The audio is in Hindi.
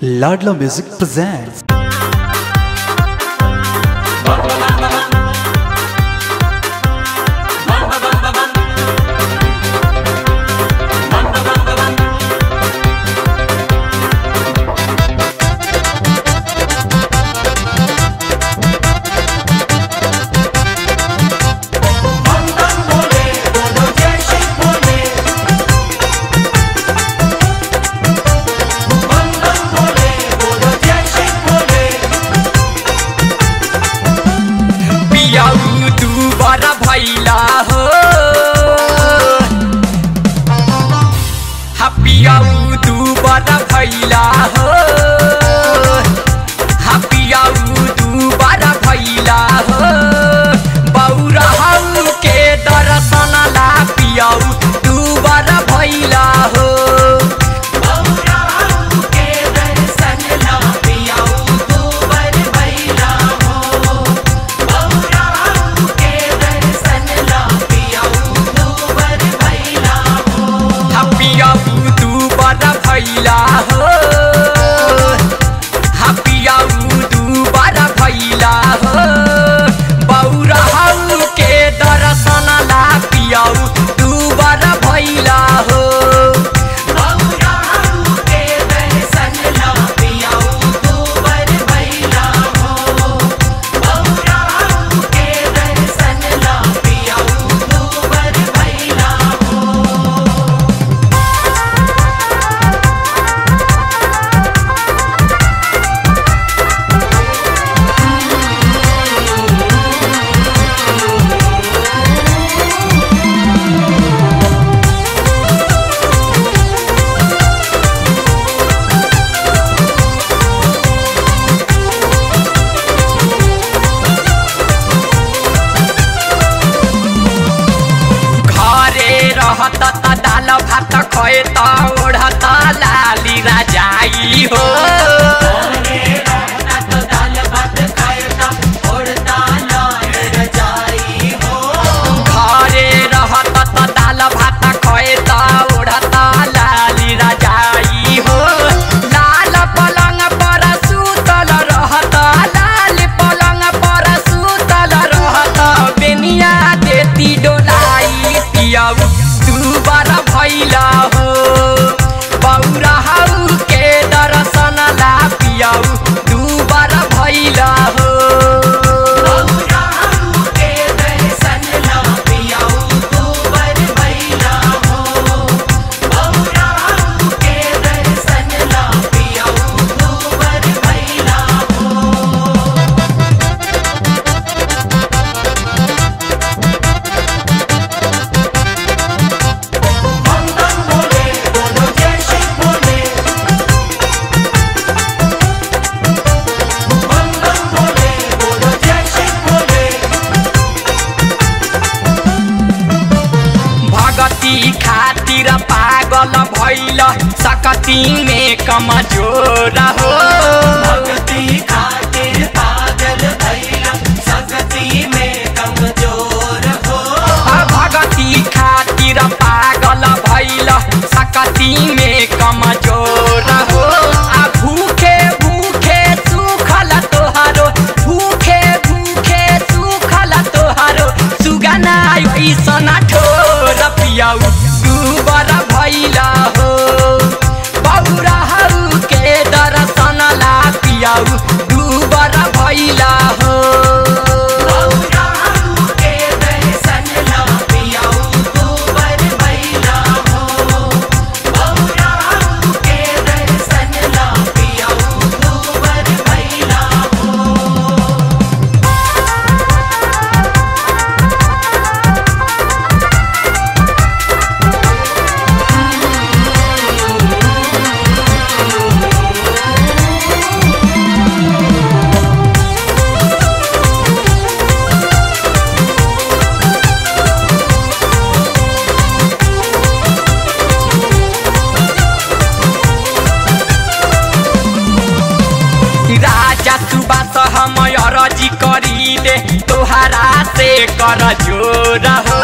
Ladla Music presents bora खैता तो ओढ़ता लाली राजाई हो। भैला सकती में कमज़ोर हो भक्ति जाऊ दूबारा भैला हो तारा से कर जोड़ हो